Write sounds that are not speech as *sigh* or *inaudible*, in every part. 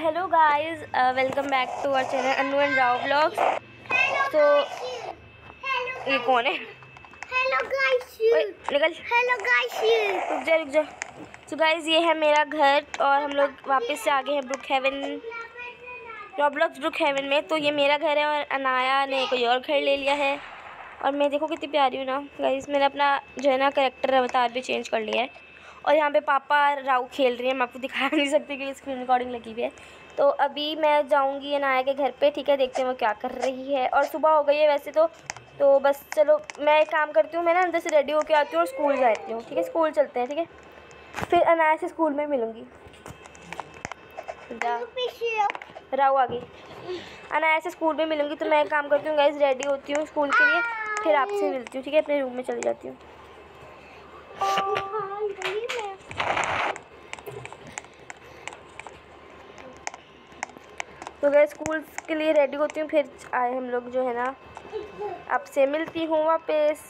Hello guys welcome back to our channel Anu and Rao blogs तो ये कौन है? हेलो गाइस निकल। हेलो गाइस रुक जा रुक जा। तो गाइस ये है मेरा घर और हम लोग वापस से आ गए हैं Brookhaven Roblox Brookhaven में। तो ये मेरा घर है और अनाया ने कोई और घर ले लिया है। और मैं देखो कितनी प्यारी हूँ ना। गाइस मैंने अपना जो है ना करेक्टर अवतार भी चेंज कर लिया है। और यहाँ पे पापा राव खेल रही हैं। मैं आपको दिखा नहीं सकती कि स्क्रीन रिकॉर्डिंग लगी हुई है। तो अभी मैं जाऊँगी अनाया के घर पे, ठीक है? देखते हैं वो क्या कर रही है। और सुबह हो गई है वैसे तो तो बस चलो, मैं एक काम करती हूँ, मैं ना अंदर से रेडी होके आती हूँ और स्कूल जाती हूँ, ठीक है? स्कूल चलते हैं, ठीक है? फिर अनाया से स्कूल में मिलूँगी। राव आ गई। अनाया से स्कूल में मिलूँगी तो मैं एक काम करती हूँ गाइज़ रेडी होती हूँ स्कूल के लिए। फिर आपसे मिलती हूँ, ठीक है? अपने रूम में चली जाती हूँ। तो गए स्कूल के लिए रेडी होती हूँ फिर आए हम लोग जो है ना आपसे मिलती हूँ वापस।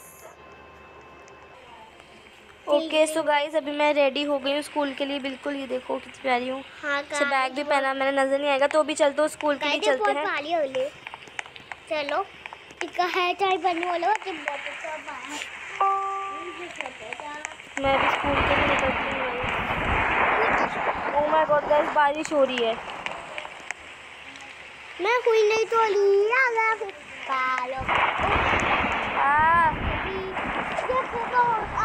ओके सो गाइस अभी मैं रेडी हो गई हूँ स्कूल के लिए बिल्कुल ये देखो कितनी प्यारी हूँ। हाँ अच्छा बैग भी पहना मैंने नज़र नहीं आएगा तो अभी चलते हो स्कूल के लिए चलते हैं। पाली हो चलो इसका है मैं अभी स्कूल के लिए निकलती हूँ ओ माय गॉड गाइस बारिश हो रही है। मैं कोई नहीं तो लिया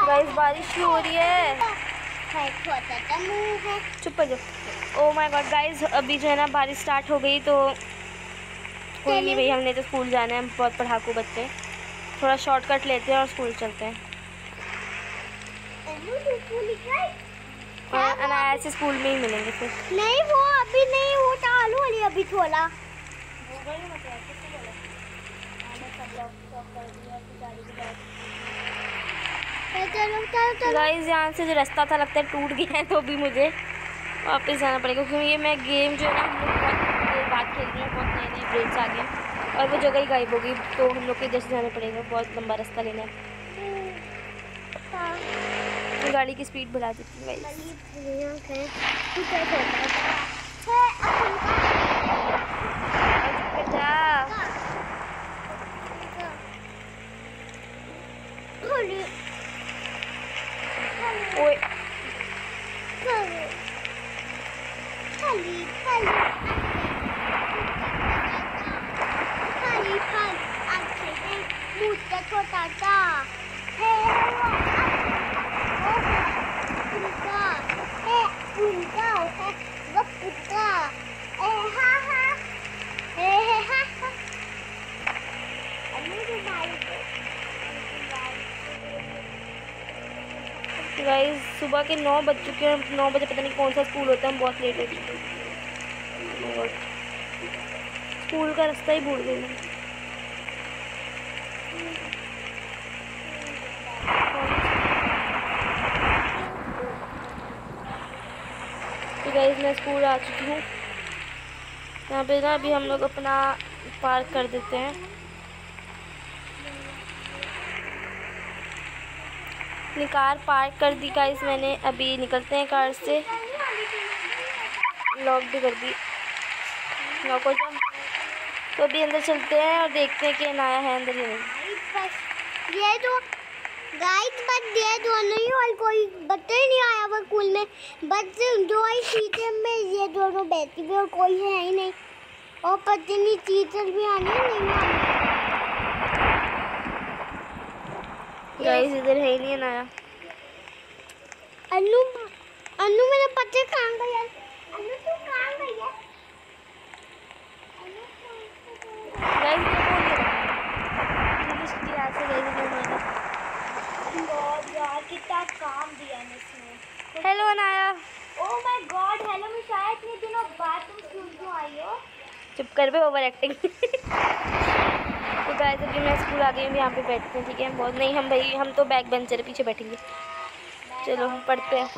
गाइस बारिश क्यों हो। रही है है है। चुप हो ओ माय गॉड गाइस अभी जो है ना बारिश स्टार्ट हो गई तो कोई नहीं भाई हमने तो स्कूल जाना है हम बहुत पढ़ाकू बच्चे हैं। थोड़ा शॉर्टकट लेते हैं और स्कूल चलते हैं है। और अनाया से स्कूल में ही मिलेंगे फिर। नहीं वो अभी नहीं वो चालू वाली अभी चलो गाइस यहाँ से जो रास्ता था लगता है टूट गया है तो भी मुझे वापस जाना पड़ेगा क्योंकि ये मैं गेम जो है ना बहुत देर बाद खेल रही हूँ बहुत नए नए ब्रेक्स आ गए और वो जगह ही गायब होगी तो हम लोग को इधर से जाना पड़ेगा बहुत लंबा रास्ता लेना है। मैं गाड़ी की स्पीड बढ़ा देती हूँ ओए छोटा सा है गाइस सुबह के नौ बज चुके हैं, नौ बजे पता नहीं कौन सा स्कूल होता है, हम बहुत लेट हो चुके हैं। स्कूल का रास्ता ही भूल गई मैं स्कूल आ चुकी हूँ। यहाँ पे ना अभी हम लोग अपना पार्क कर देते हैं। अपनी कार पार्क कर दी गाइस मैंने। अभी निकलते हैं कार से। लॉक भी कर दी। लॉक हो जाओ तो अभी अंदर चलते हैं और देखते हैं कि नया है अंदर या नहीं। ये तो गाइस बस ये दोनों ही और कोई बच्चा ही नहीं आया वो स्कूल में। बस दो ही सीटें में ये दोनों बैठी हुई और कोई है ही नहीं। और पता नहीं टीचर भी आने नहीं आने गाइस इधर है ही नहीं नया। अनु अनु मेरा पता कहाँ गया अनु तू कहाँ गया गाइस ये ऐसे गई थी मैंने गॉड यार कितना काम दिया है इसने। Hello Anaya. Oh my god hello मैं शायद इतने दिनों बाद तुम स्कूल क्यों आई हो? चुप कर बे ओवर एक्टिंग तो गाइस अभी मैं स्कूल आ गई हूँ यहाँ पे बैठते हैं ठीक है? बहुत नहीं हम भाई हम तो बैक बेंचर पीछे बैठेंगे। चलो हम पढ़ते हैं।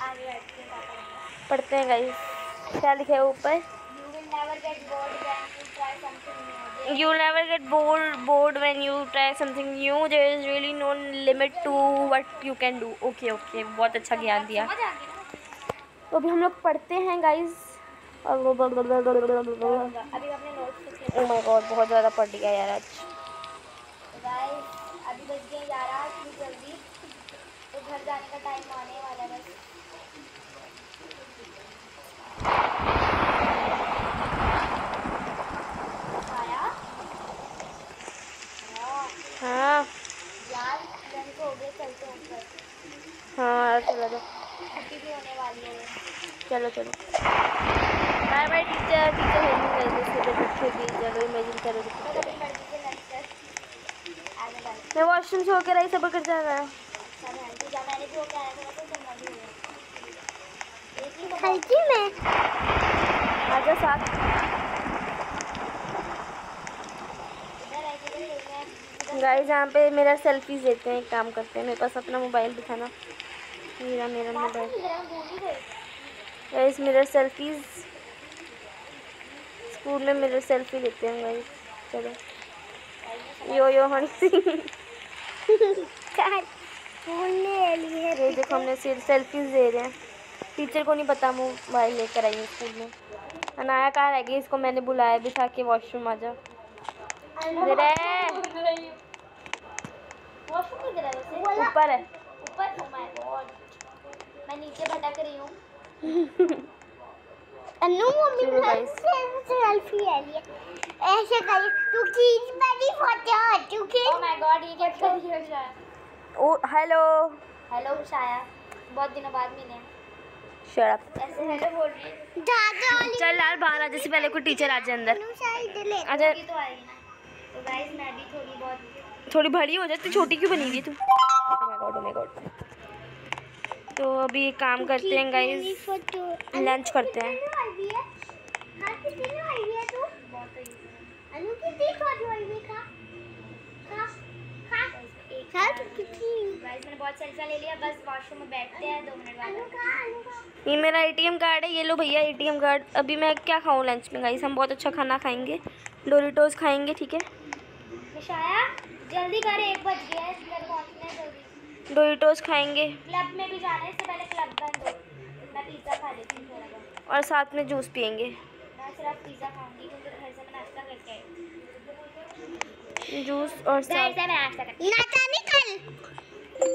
पढ़ते हैं गाइस क्या लिखा है ऊपर? You never get bored bored when you try something new there is really no limit to what you can do okay okay बहुत अच्छा ज्ञान दिया? तो अभी हम लोग पढ़ते हैं नोट्स ओह माय गॉड बहुत ज़्यादा पढ़ लिया यार आज अभी बज गए ग्यारह जल्दी तो घर जाने का टाइम आने वाला है बस आया हाँ यार लंच हो गए चलते हैं ऊपर हाँ चलो जाओ छुट्टी भी होने वाली है चलो चलो। Bye bye teacher teacher help कर दो सुबह बच्चे भी चलो इमेजिन करो तो मैं वॉशरूम से होकर आई सब कर एक ही। खाई मैं। आजा साथ। गाइस यहाँ पे मेरा सेल्फीज देते हैं एक काम करते हैं। मेरे पास अपना मोबाइल दिखाना मेरा मेरा मोबाइल गाइस मेरा सेल्फीज स्कूल में मेरा सेल्फी लेते हैं गाइस चलो। यो यो हनी ये देखो, हमने सिर्फ़ सेल्फीज दे रहे हैं। टीचर को नहीं पता मोबाइल लेकर आई हूँ स्कूल में। अनाया कहाँ रह गई? इसको मैंने बुलाया भी था कि वॉशरूम आ जा इधर वॉशरूम किधर वैसे ऊपर है। ऊपर मैं नीचे भटक रही हूँ। अनु मम्मी चलो सेल्फी ले लिए ऐसे कर तू खींच मेरी फ़ोटो चुके ओ माय गॉड ये क्या कर रही हो शाया ओ हेलो हेलो शाया बहुत दिनों बाद मिले शट अप ऐसे हेलो बोल रही है। दादा चल यार बाहर आ जैसे पहले कोई टीचर आ जाए अंदर। अनु शाया इधर ले। अच्छा। तो आएगी ना। तो गाइस मैं भी थोड़ी बहुत थोड़ी बड़ी हो जाती छोटी क्यों बनी हुई तू? God, oh my God. तो अभी काम करते हैं गाइस लंच करते हैं। तू? तू ये मेरा एटीएम कार्ड है ये लो भैया एटीएम कार्ड अभी मैं क्या खाऊं लंच में गाइस हम बहुत अच्छा खाना खाएँगे। डोरिटोज खाएँगे ठीक है? जल्दी कर एक बज गया है डोरिटोज खाएँगे। क्लब में भी जाना है इससे पहले क्लब बंद हो मैं पिज़्ज़ा खा लेती हूँ और साथ में जूस पियेंगे। मैं सिर्फ़ पिज़्ज़ा खाऊँगी क्योंकि घर से मैं नाश्ता करके आई जूस और घर से मैं नाश्ता करके नाश्ता निकल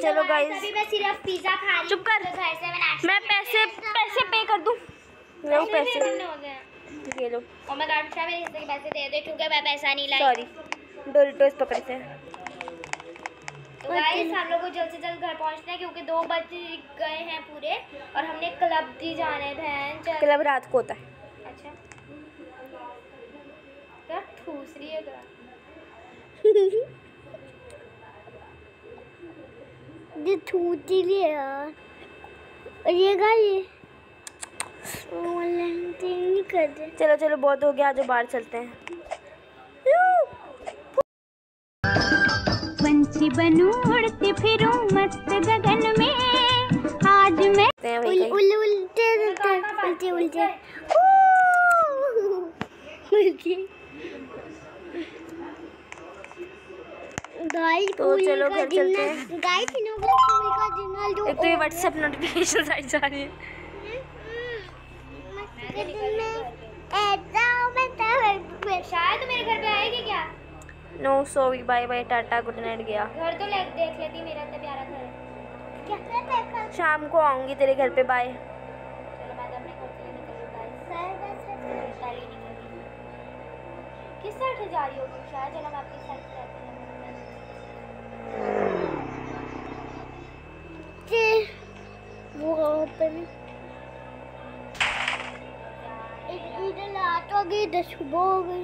चलो गाइस अभी मैं सिर्फ़ पिज़्ज़ा खा रही चुप कर। तो घर से मैं नाश्ता मैं पैसे पैसे पे कर दूँ? लो पैसे ये लो। और मैं मेरे पैसे दे दे? क्योंकि मैं पैसा नहीं लाई सॉरी डोरिटोज पकड़ते हैं तो गाइस हम लोग को जल्द से जल्द घर पहुँचना है क्योंकि दो बज गए हैं पूरे और हमने क्लब भी जाना है बहन क्लब रात को होता है। अच्छा। क्या ठूस रही है *laughs* ये ठूती भी है यार। और ये नहीं कर दे चलो चलो बहुत हो गया आज बाहर चलते हैं। बनूं उड़ती फिरूं मस्त गगन में। आज मैं उल उल उल्टे उल्टे। उल्टे उल्टे। गाइस तो चलो घर चलते हैं। गाइस इन लोगों का का डिनर जो एक तो ये व्हाट्सएप नोटिफिकेशन आई जा रही है। ऐसा मैं तो शायद मेरे घर पे आएगी क्या no sorry bye bye tata good night गया। घर तो ले देख लेती मेरा इतना प्यारा घर है। देखा शाम को आऊँगी तेरे घर पे बाय चलो मैं तो अपने घर के लिए निकल रही गाइस पहले निकल रही किस साइड से जा रही होगी शायद चलो मैं अपनी साइड से जाती हूँ। वो ओपन इधर रात हो। गई इधर सुबह हो गई।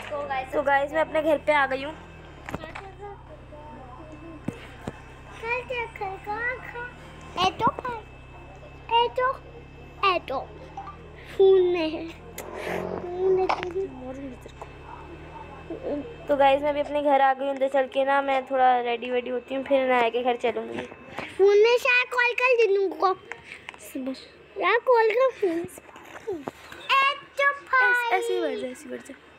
तो गाइस मैं अपने घर पे आ गई हूँ। तो गाइज़ मैं अभी अपने घर आ गई हूँ अंदर चल के ना मैं थोड़ा रेडी वेडी होती हूँ फिर नया के घर चलूँगी। फ़ोन में शायद कॉल कर दे तुमको यार कॉल कर फ़ोन ऐसे जाए ऐसे जाए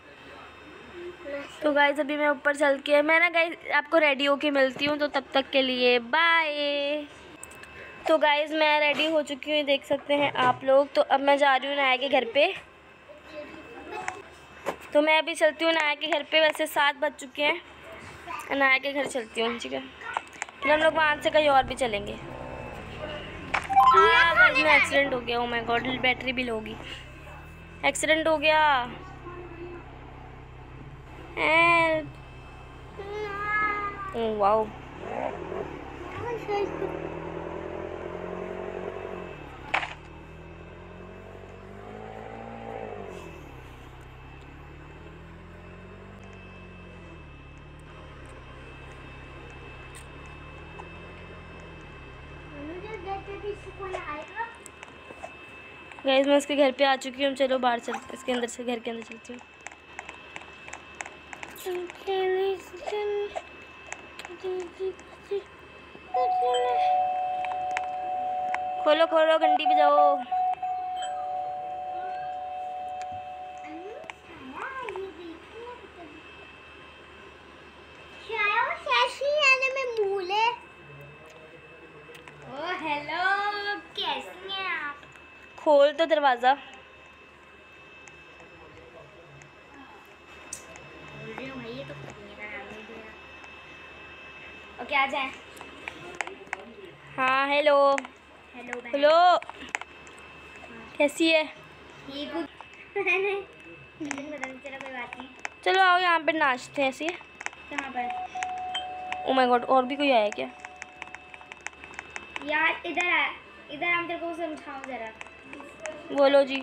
तो गाइज़ अभी मैं ऊपर चल के मैं ना गाइज़ आपको रेडी होके मिलती हूँ तो तब तक के लिए बाय तो गाइज़ मैं रेडी हो चुकी हूँ देख सकते हैं आप लोग। तो अब मैं जा रही हूँ नाया के घर पे। तो मैं अभी चलती हूँ नाया के घर पे वैसे सात बज चुके हैं। नाया के घर चलती हूँ ठीक है। फिर हम लोग वहाँ से कहीं और भी चलेंगे। हाँ में एक्सीडेंट हो गया ओ माय गॉड बैटरी भी लो होगी। एक्सीडेंट हो गया। हेल्प वाओ गाइस मैं उसके घर पे आ चुकी हूँ। चलो बाहर चल इसके अंदर से, घर के अंदर चलती हूँ। खोलो खोलो घंटी पे जाओ हेलो कैसी हैं आप? खोल तो दरवाज़ा बोल रही हूँ भाई ये तो करने का नाम नहीं दिया ओके आ जाए। हाँ हेलो हेलो हेलो कैसी है? चला आओ यहाँ पे नाचते हैं ऐसे कहाँ पर? ओ माय गॉड और भी कोई आया क्या? यार इधर आ इधर हम तेरे को समझाऊँ जरा। बोलो जी।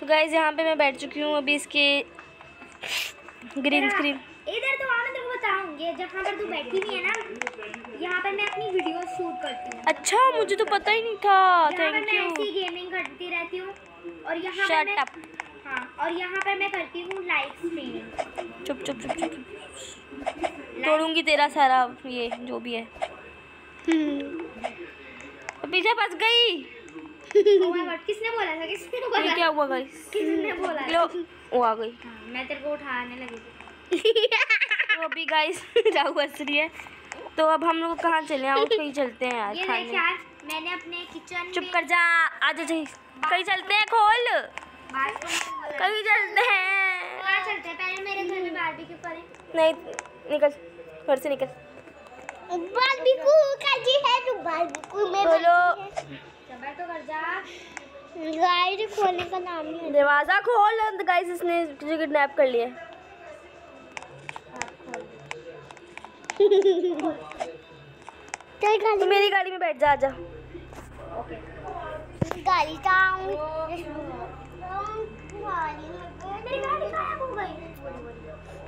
तो गाइज़ यहाँ पे मैं बैठ चुकी हूँ अभी इसके ग्रीन स्क्रीन इधर तो आ मैं तेरे को बताऊँगी जहाँ पर तू बैठी हुई है ना यहाँ पर मैं अपनी वीडियो शूट करती हूँ। अच्छा मुझे तो पता ही नहीं था। यहाँ पर थैंक मैं यू ऐसी गेमिंग करती रहती हूँ और यहाँ पर मैं हाँ और यहाँ पर मैं करती हूँ लाइव स्ट्रीमिंग चुप चुप चुप चुप तोड़ूँगी तेरा सारा ये जो भी है। पीछे फंस गई। Oh किसने बोला था? किसने ये बोला क्या हुआ गाइस किसने बोला? लो वो आ गई। हाँ, मैं तेरे को उठाने लगी। थी *laughs* तो अभी गाइस राहु हंस रही है। तो अब हम लोग कहाँ चले आओ कहीं चलते हैं यार ये खाने। मैंने अपने किचन चुप कर जा आजा जा कहीं चलते हैं खोल। कहीं चलते हैं। चलते हैं? पहले मेरे घर में बारबेक्यू करें। नहीं निकल घर से निकल। बारबेक्यू करती है तू बारबेक्यू में बोलो। तो कर जा। गाइड खोलने का नाम नहीं दरवाज़ा खोल गाइस इसने किडनैप कर लिया चल तो गाड़ी मेरी गाड़ी में बैठ जा आजा गाड़ी हो गई।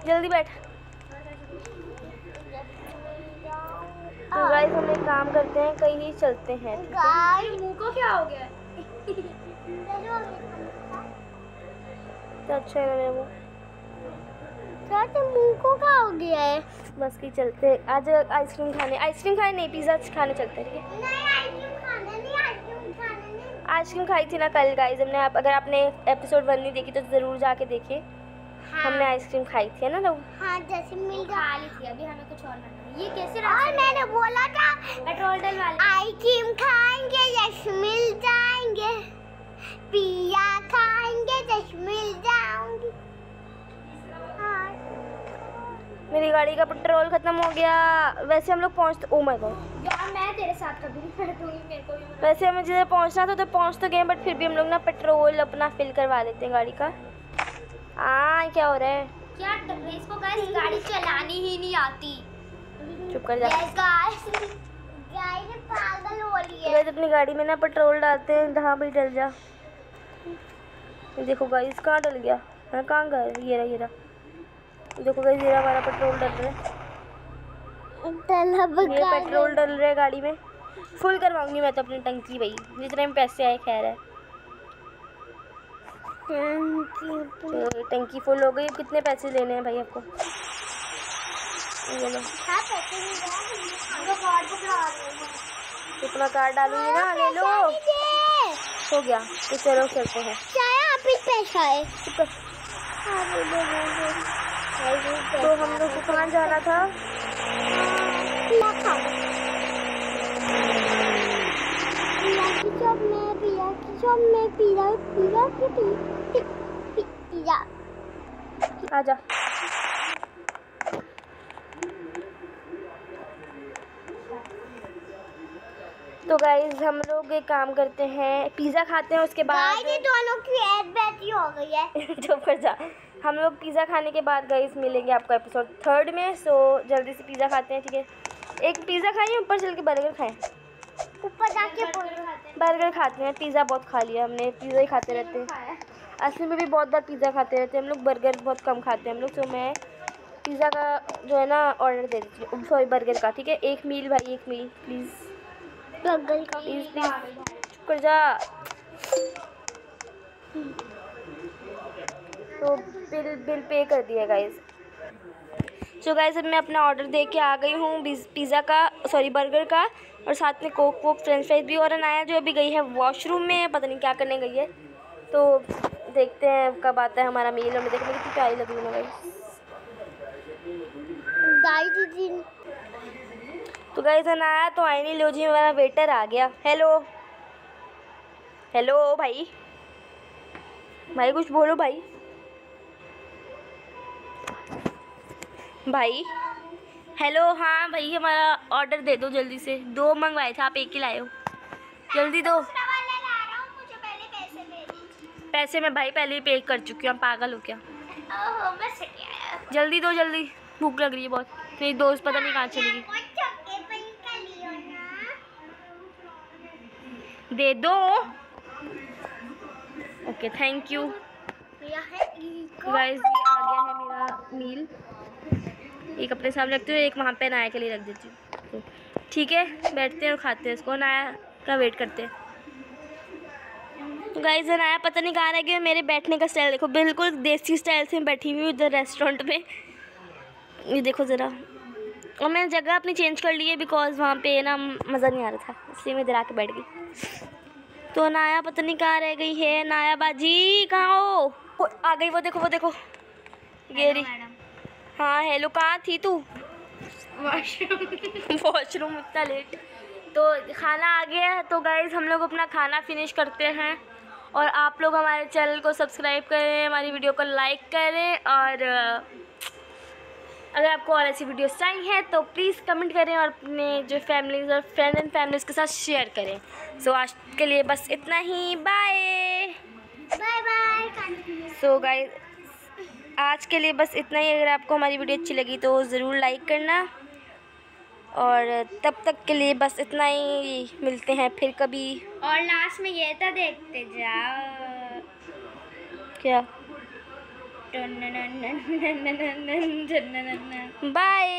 जल्दी बैठ। तो गाइस हम एक काम करते हैं कहीं ही चलते हैं ठीक मुँह को क्या हो गया? तो अच्छा है ना मेरा वो क्या तो मुँह को क्या हो गया है। बस की चलते आज आइसक्रीम खाने आइसक्रीम खाने नहीं पिज़्ज़ा खाने चलते हैं ठीक है? नहीं आइसक्रीम खाना नहीं आइसक्रीम खाना नहीं। आइसक्रीम खाई थी ना कल गाइस हमने आप अगर आपने एपिसोड वन नहीं देखी तो ज़रूर जाके देखिए। हाँ। हमने आइसक्रीम खाई थी है ना लोग? हाँ जैसे मिल खा ली थी अभी हमें कुछ और है। ये कैसे और मैंने बोला था पेट्रोल डलवाले आइसक्रीम खाएँगे यश मिल जाएँगे। पिया खाएँगे यश मिल जाऊँगी। मेरी गाड़ी का पेट्रोल ख़त्म हो गया। वैसे हम लोग पहुँच ओ माय गॉड यार मैं तेरे साथ कभी नहीं बैठूँगी मेरे को भी वैसे हमें जिधर पहुँचना था तो पहुँच तो गए बट फिर भी हम लोग ना पेट्रोल अपना फिल करवा लेते हैं गाड़ी का। हाँ क्या हो रहा है? क्या गाइस गाड़ी चलानी ही नहीं आती। चुप कर जा। गाइस हो है। अपनी गाड़ी में ना पेट्रोल डालते हैं जहाँ भी डल जा। देखो गाइस कहाँ डल गया? कहाँ गया? ये रहा ये रहा। देखो गाइस ये हमारा पेट्रोल डल रहा है। ये पेट्रोल डल रहा है गाड़ी में। फुल करवाऊँगी मैं तो अपनी टंकी भाई जितने में पैसे आए खैर है। तो टंकी फुल हो गई। कितने पैसे लेने हैं भाई आपको? ये लो। इतना कार्ड डालूँगी ना ले लो। हो गया। तो चलो चलते हैं। पैसा है। तो हम लोग को कहाँ जाना था आजा। तो गाइज़ हम लोग एक काम करते हैं पिज़्ज़ा खाते हैं उसके बाद गाइस ये दोनों की बैटरी हो गई है। *laughs* चुप कर जा। हम लोग पिज़्ज़ा खाने के बाद गाइस मिलेंगे आपको एपिसोड थर्ड में सो जल्दी से पिज़्ज़ा खाते हैं ठीक है? एक पिज़्ज़ा खाएँ ऊपर चल के बर्गर खाएँ। ऊपर जाके बर्गर खाते हैं। पिज़्ज़ा बहुत खा लिया हमने पिज़्ज़ा ही खाते रहते हैं। असली में भी बहुत बार पिज़्ज़ा खाते रहते हैं हम लोग बर्गर बहुत कम खाते हैं हम लोग तो मैं पिज़्ज़ा का जो है ना ऑर्डर दे देती हूँ। सॉरी बर्गर का ठीक है? एक मील भाई एक मील प्लीज़ गगल का प्लीज़ प्लीज़ कर जा। तो बिल बिल पे कर दिया गाइज़ सो गाइज़ अब मैं अपना ऑर्डर दे के आ गई हूँ पिज़्ज़ा का सॉरी बर्गर का और साथ में कोक वोक फ्रेंच फ्राइज भी और अनाया जो अभी गई है वॉशरूम में पता नहीं क्या करने गई है। तो देखते हैं कब आता है हमारा मील और मैं देखने कितनी प्यारी लग रही है गाइस तो गाइज़ आया तो आई नहीं लो जी हमारा वेटर आ गया। हेलो हेलो भाई? भाई कुछ बोलो भाई। भाई? हेलो हाँ भाई हमारा ऑर्डर दे दो जल्दी से। दो मंगवाए थे आप एक ही लाए हो। जल्दी दो। पैसे मैं भाई पहले ही पे कर चुकी हूँ पागल हो क्या? जल्दी दो जल्दी। भूख लग रही है बहुत। मेरी दोस्त पता नहीं कहाँ चली दे दो। ओके थैंक यू गाइस ये आ गया है मेरा मील एक अपने सामने रखती हूँ एक वहाँ पे नाया के लिए रख देती हूँ। तो ठीक है बैठते हैं और खाते हैं इसको। नाया का वेट करते हैं। तो गाइस नाया पता नहीं कहाँ रह गया मेरे बैठने का स्टाइल देखो बिल्कुल देसी स्टाइल से मैं बैठी हुई हूँ इधर रेस्टोरेंट में। ये देखो ज़रा और मैंने जगह अपनी चेंज कर ली है बिकॉज़ वहाँ पे ना मज़ा नहीं आ रहा था इसलिए मैं इधर आके बैठ गई। तो नाया पता नहीं कहाँ रह गई है? नाया बाजी कहाँ हो? आ गई वो देखो वो देखो। गेरी हाँ हेलो कहाँ थी तू? वॉशरूम वॉशरूम *laughs* इतना लेट तो खाना आ गया है तो गाइज़ हम लोग अपना खाना फिनिश करते हैं। और आप लोग हमारे चैनल को सब्सक्राइब करें हमारी वीडियो को लाइक करें और अगर आपको और ऐसी वीडियोस चाहिए हैं तो प्लीज़ कमेंट करें और अपने जो फैमिलीज़ और फ्रेंड एंड फैमिलीज़ के साथ शेयर करें। सो so, आज के लिए बस इतना ही। Bye bye bye so guys आज के लिए बस इतना ही। अगर आपको हमारी वीडियो अच्छी लगी तो ज़रूर लाइक करना। और तब तक के लिए बस इतना ही। मिलते हैं फिर कभी। और लास्ट में ये तो देखते जाओ। क्या? बाय